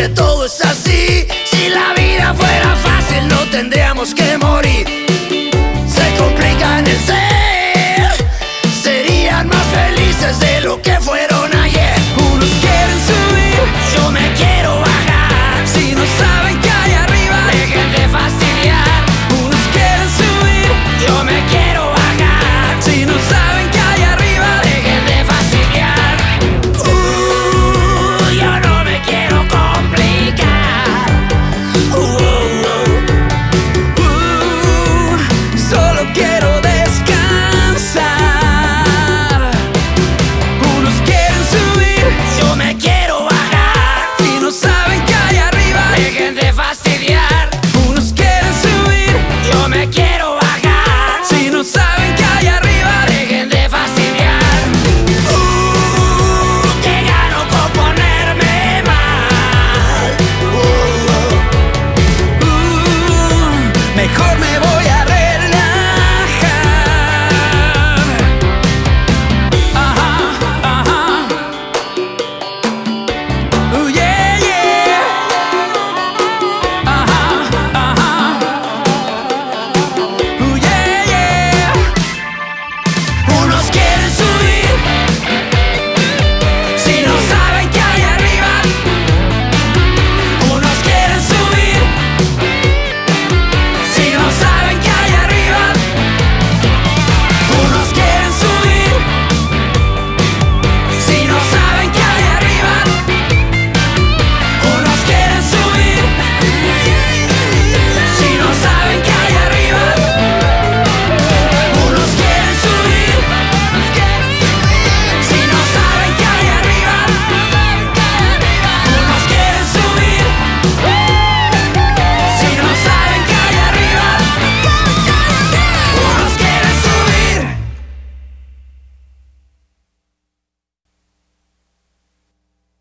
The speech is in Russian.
que todo está quiero